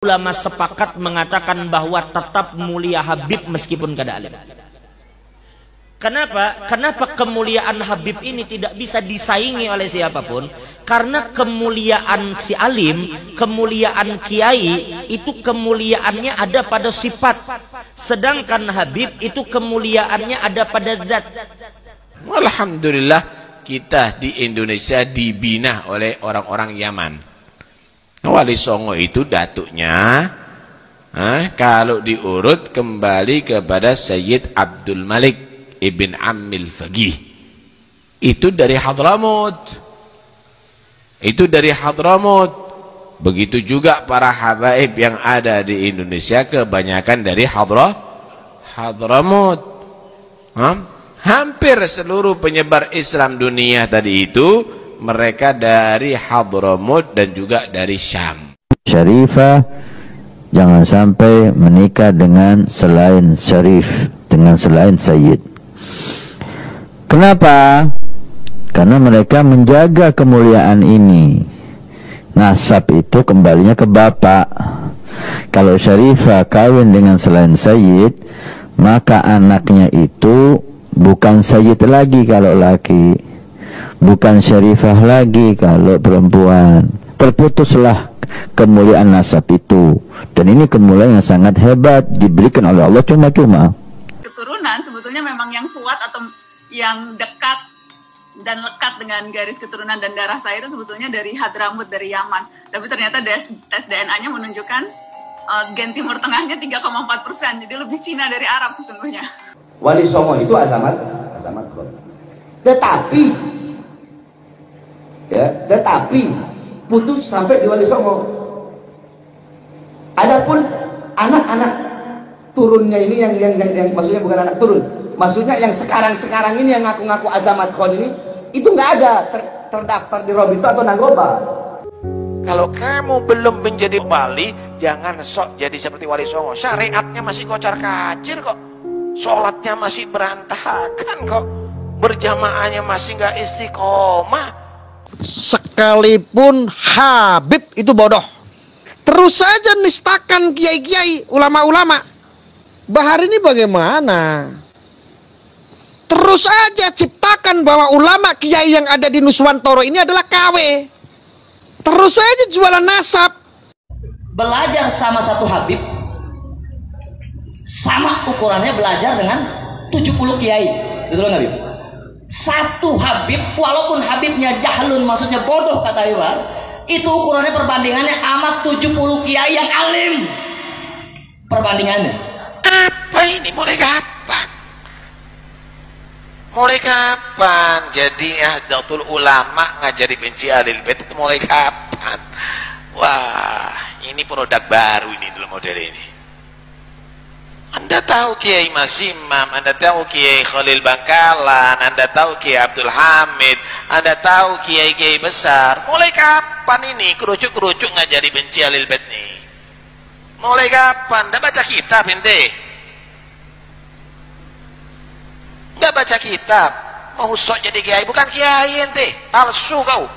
ulama sepakat mengatakan bahwa tetap mulia Habib meskipun kada alim. Kenapa? Kenapa kemuliaan Habib ini tidak bisa disaingi oleh siapa pun? Karena kemuliaan si alim, kemuliaan kiai, itu kemuliaannya ada pada sifat. Sedangkan Habib itu kemuliaannya ada pada zat. Alhamdulillah kita di Indonesia dibina oleh orang-orang Yaman. Wali Songo itu datuknya eh, kalau diurut kembali kepada Sayyid Abdul Malik Ibn Ammil Fagih itu dari Hadramut itu dari Hadramut begitu juga para habaib yang ada di Indonesia kebanyakan dari Hadra Hadramut ha? hampir seluruh penyebar Islam dunia tadi itu mereka dari Hadramut dan juga dari Syam. Syarifah jangan sampai menikah dengan selain syarif, dengan selain sayyid. Kenapa? Karena mereka menjaga kemuliaan ini. Nasab itu kembalinya ke bapak. Kalau Syarifah kawin dengan selain sayyid, maka anaknya itu bukan sayyid lagi kalau laki bukan syarifah lagi kalau perempuan. Terputuslah kemuliaan nasab itu. Dan ini kemuliaan yang sangat hebat diberikan oleh Allah cuma-cuma. Keturunan sebetulnya memang yang kuat atau yang dekat dan lekat dengan garis keturunan dan darah saya itu sebetulnya dari Hadramut dari Yaman. Tapi ternyata tes DNA-nya menunjukkan uh, gen Timur Tengahnya 3,4 persen. Jadi lebih Cina dari Arab sesungguhnya. Wali Songo itu azamat azamat tetapi ya tetapi putus sampai di Wali Songo. Adapun anak-anak turunnya ini yang, yang yang yang maksudnya bukan anak turun. Maksudnya yang sekarang-sekarang ini yang ngaku-ngaku azamat khon ini itu nggak ada. Ter, terdaftar di Robito atau Nagoba. Kalau kamu belum menjadi wali jangan sok jadi seperti wali songo. Syariatnya masih kocar kacir kok. Sholatnya masih berantakan kok. Berjamaahnya masih nggak istiqomah sekalipun Habib itu bodoh terus saja nistakan kiai-kiai ulama-ulama. Bahar ini bagaimana? Terus saja ciptakan bahwa ulama kiai yang ada di Nuswantoro ini adalah KW terus saja jualan nasab. Belajar sama satu Habib sama ukurannya belajar dengan 70 kiai. Betul nggak Habib? Satu Habib walaupun Habibnya jahlun maksudnya bodoh kata Iwan itu ukurannya perbandingannya amat 70 kiai yang alim. Perbandingannya. Apa ini? Mulai kapan? Mulai kapan? Jadi ahdatul ulama ngajari benci alil itu mulai kapan? Wah ini produk baru ini dulu model ini anda tahu Kiai Mas Imam, Anda tahu Kiai Khalil Bangkalan, Anda tahu Kiai Abdul Hamid, Anda tahu Kiai-Kiai besar. Mulai kapan ini kerucuk-kerucuk ngajari benci alil bait nih? Mulai kapan? Anda baca kitab ente? Nggak baca kitab. Mau sok jadi kiai bukan kiai ente. Palsu kau.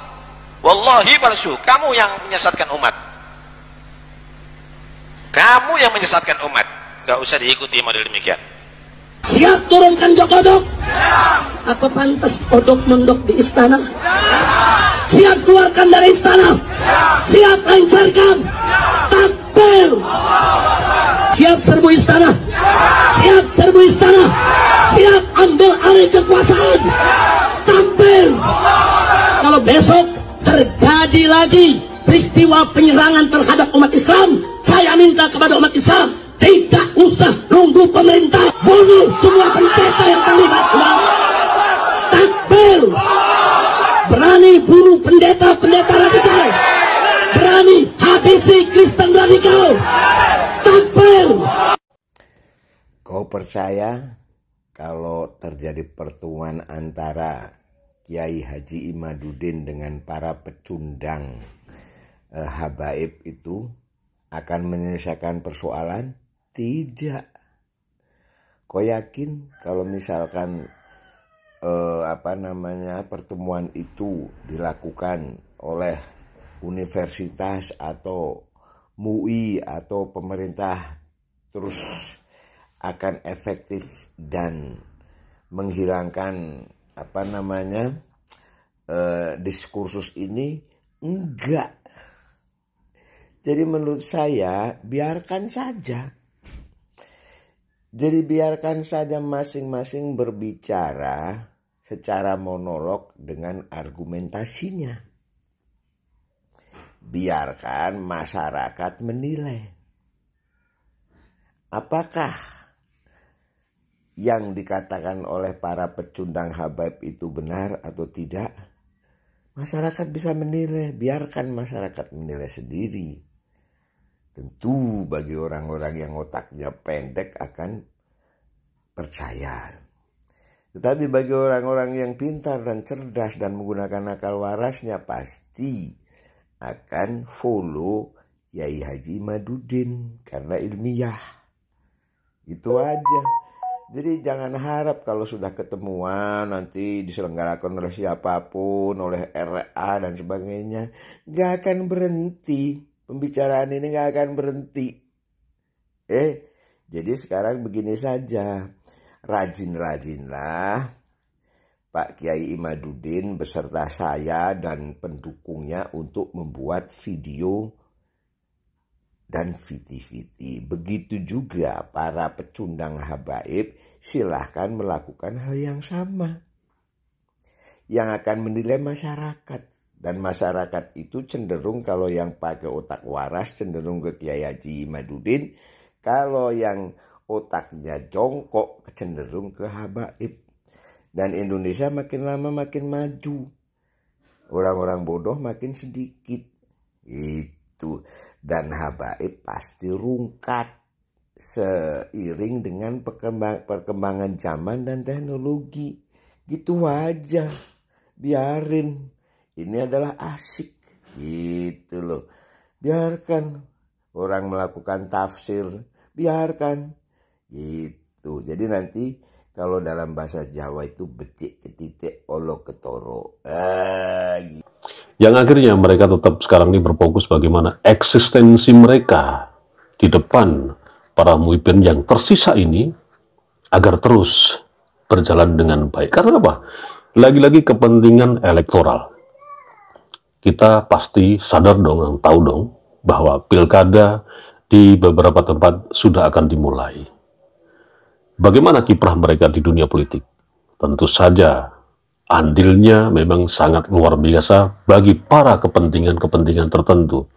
Wallahi palsu. Kamu yang menyesatkan umat. Kamu yang menyesatkan umat nggak usah diikuti model demikian. Siap turunkan Jokodok apa pantas odok mendok di istana? Siap keluarkan dari istana. Siap lengserkan. Takbir siap serbu istana. Siap serbu istana. Siap ambil alih kekuasaan. Takbir kalau besok terjadi lagi peristiwa penyerangan terhadap umat Islam saya minta kepada umat Islam pendeta-pendeta radikal berani habisi Kristen radikal takbir kau percaya kalau terjadi pertemuan antara Kiai Haji Imaduddin dengan para pecundang eh, habaib itu akan menyelesaikan persoalan? Tidak. Kau yakin kalau misalkan eh, apa namanya pertemuan itu dilakukan oleh universitas atau MUI atau pemerintah terus akan efektif dan menghilangkan apa namanya eh, diskursus ini? Enggak. Jadi menurut saya biarkan saja. Jadi biarkan saja masing-masing berbicara secara monolog dengan argumentasinya biarkan masyarakat menilai apakah yang dikatakan oleh para pecundang habaib itu benar atau tidak, masyarakat bisa menilai. Biarkan masyarakat menilai sendiri. Tentu bagi orang-orang yang otaknya pendek akan percaya. Tetapi bagi orang-orang yang pintar dan cerdas dan menggunakan akal warasnya pasti akan follow Yai Haji Madudin karena ilmiah. Itu aja. Jadi jangan harap kalau sudah ketemuan nanti diselenggarakan oleh siapa pun, oleh RA dan sebagainya. Gak akan berhenti. Pembicaraan ini gak akan berhenti. Eh, jadi sekarang begini saja. Rajin-rajinlah Pak Kiai Imaduddin beserta saya dan pendukungnya untuk membuat video dan viti-viti. Begitu juga para pecundang habaib silahkan melakukan hal yang sama. Yang akan menilai masyarakat. Dan masyarakat itu cenderung kalau yang pakai otak waras cenderung ke Kiai Haji Madudin. Kalau yang otaknya jongkok cenderung ke habaib. Dan Indonesia makin lama makin maju. Orang-orang bodoh makin sedikit. Itu dan habaib pasti rungkat seiring dengan perkembang, perkembangan zaman dan teknologi. Gitu aja. Biarin. Ini adalah asik. Gitu loh. Biarkan orang melakukan tafsir. Biarkan. Gitu. Jadi nanti kalau dalam bahasa Jawa itu becik ketitik olo ketoro. Ah, gitu yang akhirnya mereka tetap sekarang ini berfokus bagaimana eksistensi mereka di depan para muibin yang tersisa ini agar terus berjalan dengan baik. Karena apa? Lagi-lagi kepentingan elektoral. Kita pasti sadar dong, tahu dong, bahwa pilkada di beberapa tempat sudah akan dimulai. Bagaimana kiprah mereka di dunia politik? Tentu saja andilnya memang sangat luar biasa bagi para kepentingan-kepentingan tertentu.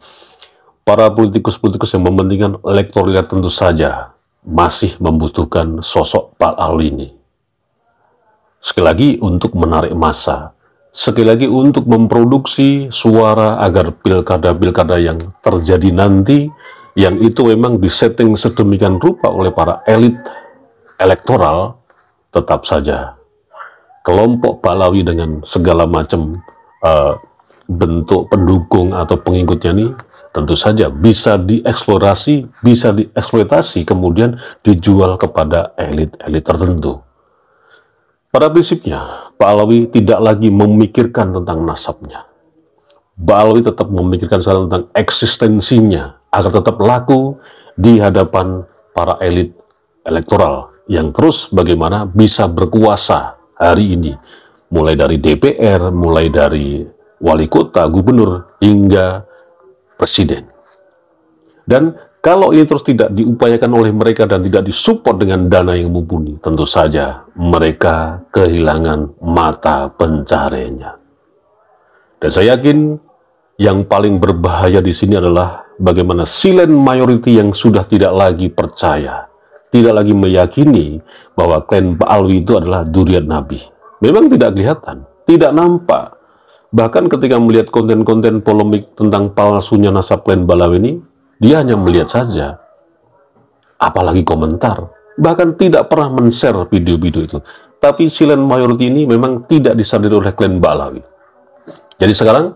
Para politikus-politikus yang mementingkan elektoral tentu saja masih membutuhkan sosok Pak Al ini. Sekali lagi untuk menarik massa, sekali lagi untuk memproduksi suara agar pilkada-pilkada yang terjadi nanti, yang itu memang disetting sedemikian rupa oleh para elit elektoral, tetap saja kelompok Balawi dengan segala macam uh, bentuk pendukung atau pengikutnya ini tentu saja bisa dieksplorasi, bisa dieksploitasi, kemudian dijual kepada elit-elit tertentu. Pada prinsipnya, Pak Alawi tidak lagi memikirkan tentang nasabnya. Pak Alawi tetap memikirkan tentang eksistensinya agar tetap laku di hadapan para elit elektoral yang terus bagaimana bisa berkuasa hari ini. Mulai dari DPR, mulai dari wali kota, gubernur, hingga presiden. Dan kalau ini terus tidak diupayakan oleh mereka dan tidak disupport dengan dana yang mumpuni, tentu saja mereka kehilangan mata pencariannya. Dan saya yakin yang paling berbahaya di sini adalah bagaimana silent majority yang sudah tidak lagi percaya, tidak lagi meyakini bahwa klan Baalwi itu adalah durian Nabi memang tidak kelihatan, tidak nampak. Bahkan ketika melihat konten-konten polemik tentang palsunya nasab klan Balawi ini, dia hanya melihat saja. Apalagi komentar. Bahkan tidak pernah men-share video-video itu. Tapi silent majority ini memang tidak disadari oleh klan Balawi. Jadi sekarang,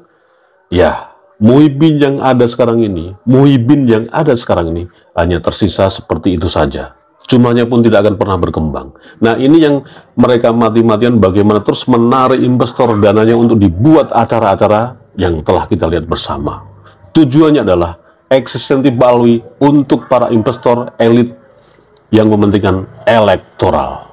ya, Muhibin yang ada sekarang ini, Muhibin yang ada sekarang ini, hanya tersisa seperti itu saja jumlahnya pun tidak akan pernah berkembang. Nah ini yang mereka mati-matian bagaimana terus menarik investor dananya untuk dibuat acara-acara yang telah kita lihat bersama. Tujuannya adalah eksistensi Balawi untuk para investor elit yang mementingkan elektoral.